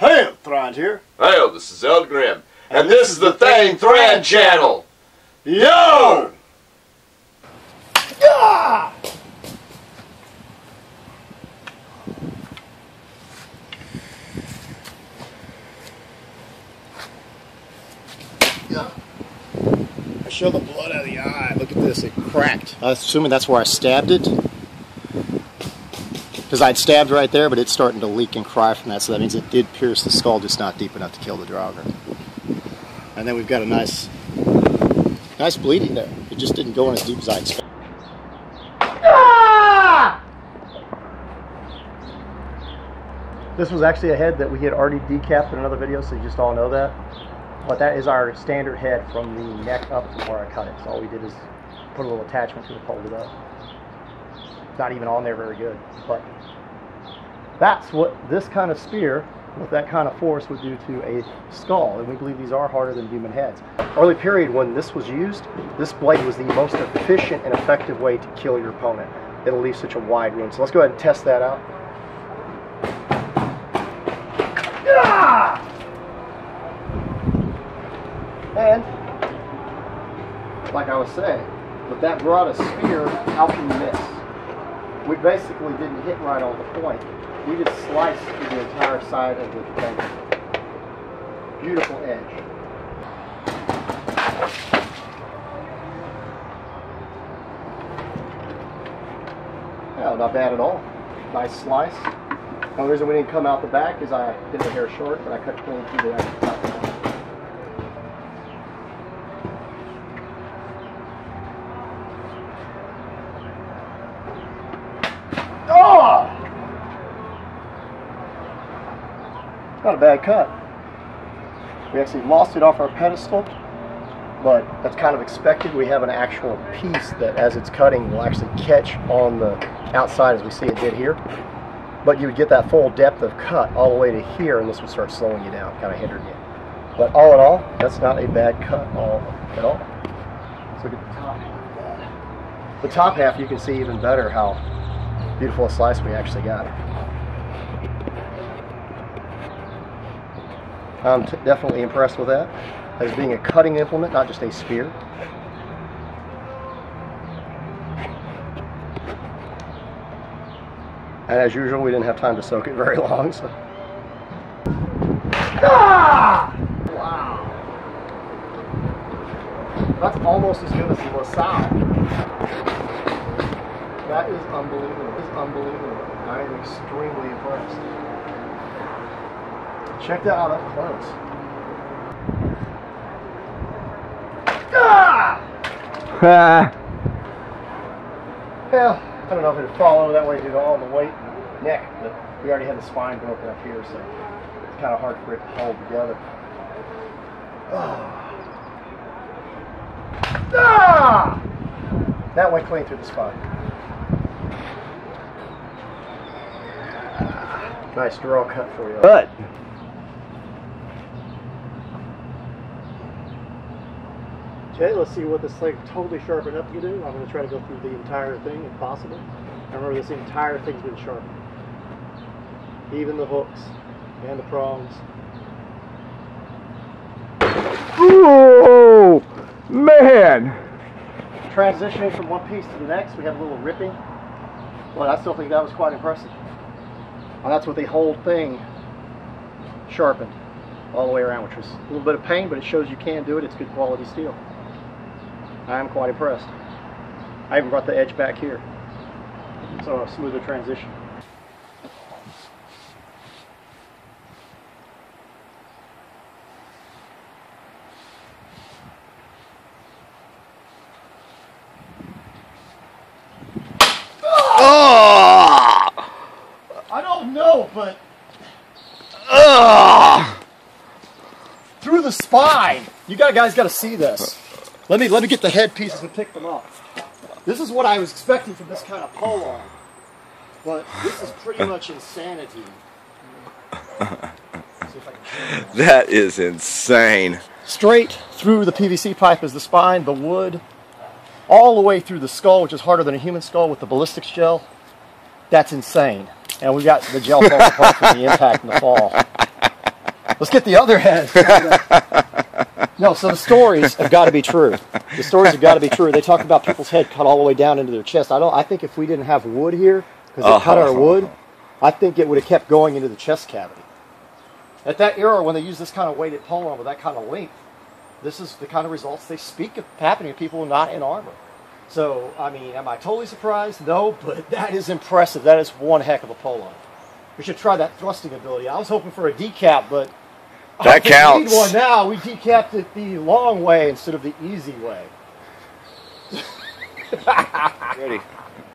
Hey, Thrand here. Hey, this is Eldgrim, and this is the Thegn Thrand channel. Yo! Ah! I show the blood out of the eye. Look at this, it cracked. I'm assuming that's where I stabbed it. Because I'd stabbed right there, but it's starting to leak and cry from that, so that means it did pierce the skull, just not deep enough to kill the Draugr. And then we've got a nice, nice bleeding there. It just didn't go in as deep as I'd expected. This was actually a head that we had already decapped in another video, so you just all know that. But that is our standard head from the neck up to where I cut it. So all we did is put a little attachment to it, hold it up. Not even on there very good. But that's what this kind of spear with that kind of force would do to a skull. And we believe these are harder than human heads. Early period when this was used, this blade was the most efficient and effective way to kill your opponent. It'll leave such a wide wound. So let's go ahead and test that out. And, like I was saying, with that broad a spear, how can you miss? We basically didn't hit right on the point. We just sliced through the entire side of the thing. Beautiful edge. Yeah, not bad at all. Nice slice. The only reason we didn't come out the back is I did the hair short, but I cut clean through the actual top. Oh! Not a bad cut. We actually lost it off our pedestal, but that's kind of expected. We have an actual piece that, as it's cutting, will actually catch on the outside as we see it did here. But you would get that full depth of cut all the way to here, and this would start slowing you down, kind of hindering you. But all in all, that's not a bad cut all, at all. Let's look at the top half. The top half, you can see even better how beautiful a slice we actually got. I'm definitely impressed with that as being a cutting implement, not just a spear. And as usual, we didn't have time to soak it very long. So. Ah! Wow. That's almost as good as the La Salle. That is unbelievable. It's unbelievable. I am extremely impressed. Check that out up close. Ah! Well, I don't know if it'd fall over that way due to all the weight and neck, but we already had the spine broken up here, so it's kind of hard for it to hold together. Ah! Ah! That went clean through the spine. Nice draw cut for you. Good. Okay, let's see what this thing totally sharpened up can do. I'm going to try to go through the entire thing if possible. I remember, this entire thing's been sharpened. Even the hooks and the prongs. Ooh, man. Transitioning from one piece to the next, we have a little ripping. But I still think that was quite impressive. And that's what the whole thing sharpened all the way around, which was a little bit of pain, but it shows you can do it. It's good quality steel. I am quite impressed. I even brought the edge back here. So a smoother transition. I don't know, but through the spine. You got guys got to see this. Let me let me get the head pieces and pick them up. This is what I was expecting from this kind of pole arm, but this is pretty much insanity. See if I can show you. That is insane. Straight through the PVC pipe is the spine, the wood, all the way through the skull, which is harder than a human skull with the ballistics gel. That's insane. And we got the gel falling apart from the impact and the fall. Let's get the other head. no, so the stories have got to be true. The stories have got to be true. They talk about people's head cut all the way down into their chest. I don't. I think if we didn't have wood here, because they uh-huh, cut our uh-huh, wood, uh-huh. I think it would have kept going into the chest cavity. At that era, when they used this kind of weighted pole arm with that kind of length, this is the kind of results they speak of happening to people not in armor. So, I mean, am I totally surprised? No, but that is impressive. That is one heck of a polo. We should try that thrusting ability. I was hoping for a decap, but That think we counts. Need one now. We decapped it the long way instead of the easy way. Ready.